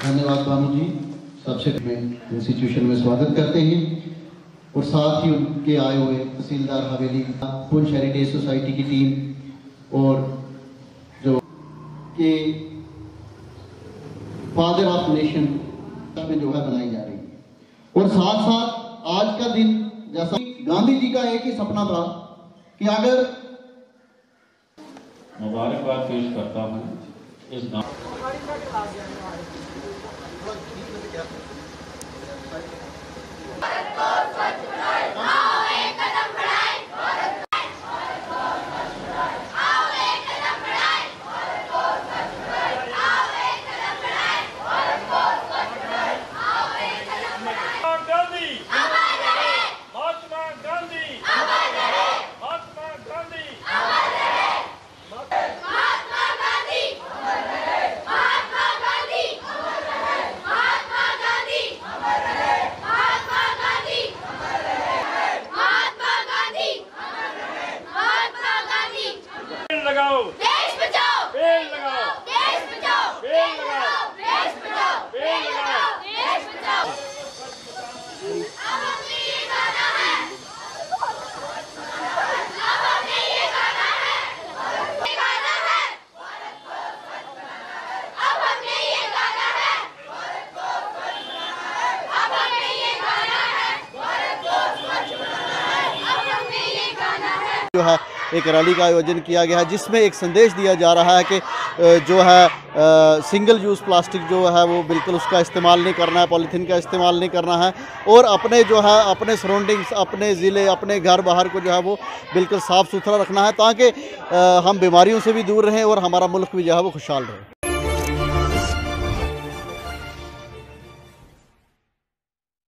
फयाज बानू जी। सबसे में इंस्टीट्यूशन में स्वागत करते हैं और साथ ही उनके आए हुए तहसीलदार हवेली पुंछ हेरिटेज सोसाइटी की टीम और जो के फादर ऑफ़ नेशन में जो है बनाई जा रही है। और साथ साथ आज का दिन, जैसा गांधी जी का एक ही सपना था कि अगर मुबारकबाद पेश करता हूँ। इस गाँव plug, even. बचाओ। देश बचाओ। पेड़ लगाओ। देश बचाओ। पेड़ लगाओ। देश बचाओ। पेड़ लगाओ। देश बचाओ। जो है एक रैली का आयोजन किया गया है, जिसमें एक संदेश दिया जा रहा है कि जो है सिंगल यूज़ प्लास्टिक जो है, वो बिल्कुल उसका इस्तेमाल नहीं करना है पॉलीथीन का इस्तेमाल नहीं करना है। और अपने जो है, अपने सराउंडिंग्स अपने ज़िले, अपने घर बाहर को जो है, वो बिल्कुल साफ़ सुथरा रखना है, ताकि हम बीमारियों से भी दूर रहें और हमारा मुल्क भी जो है, वो खुशहाल रहे।